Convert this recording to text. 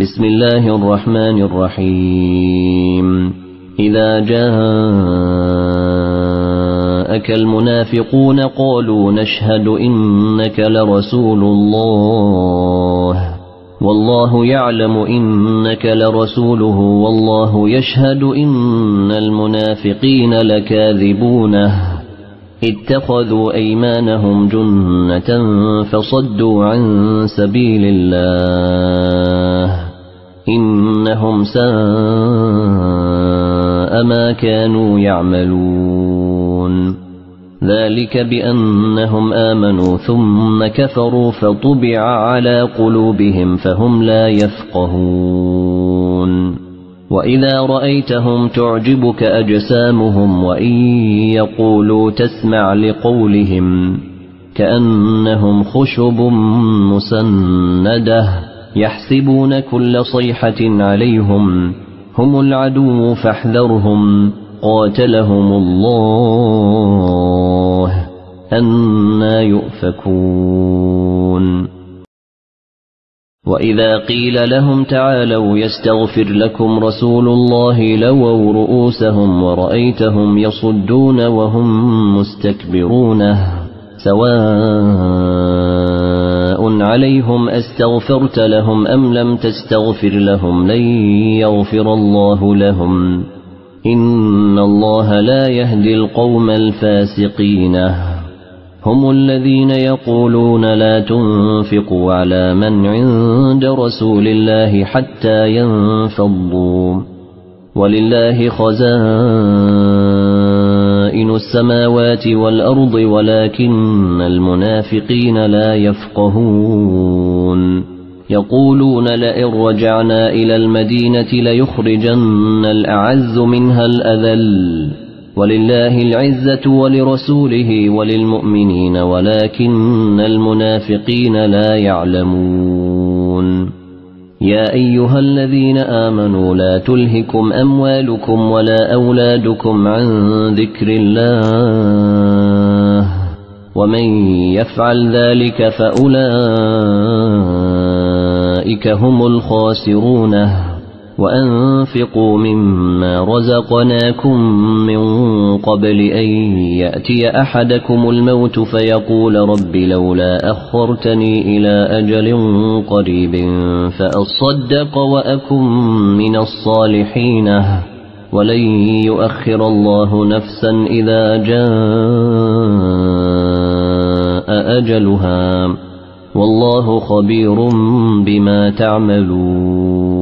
بسم الله الرحمن الرحيم. إذا جاءك المنافقون قالوا نشهد إنك لرسول الله. والله يعلم إنك لرسوله. والله يشهد إن المنافقين لكاذبونه اتخذوا أيمانهم جنة فصدوا عن سبيل الله. إنهم ساء ما كانوا يعملون. ذلك بأنهم آمنوا ثم كفروا فطبع على قلوبهم فهم لا يفقهون. وإذا رأيتهم تعجبك أجسامهم وإن يقولوا تسمع لقولهم كأنهم خشب مسندة. يحسبون كل صيحة عليهم هم العدو فاحذرهم قاتلهم الله أنا يؤفكون. وإذا قيل لهم تعالوا يستغفر لكم رسول الله لووا رؤوسهم ورأيتهم يصدون وهم مستكبرونه سواء عليهم أستغفرت لهم أم لم تستغفر لهم لن يغفر الله لهم إن الله لا يهدي القوم الفاسقين هم الذين يقولون لا تنفقوا على من عند رسول الله حتى ينفضوا ولله خزائن السماوات والأرض ولكن المنافقين لا يفقهون. يقولون لئن رجعنا إلى المدينة ليخرجن الأعز منها الأذل. ولله العزة ولرسوله وللمؤمنين ولكن المنافقين لا يعلمون. يا أيها الذين آمنوا لا تلهكم أموالكم ولا أولادكم عن ذكر الله ومن يفعل ذلك فأولئك هم الخاسرون وأنفقوا مما رزقناكم من قبل أن يأتي أحدكم الموت فيقول رب لولا أخرتني إلى أجل قريب فأصدق وأكن من الصالحين. ولن يؤخر الله نفسا إذا جاء أجلها. والله خبير بما تعملون.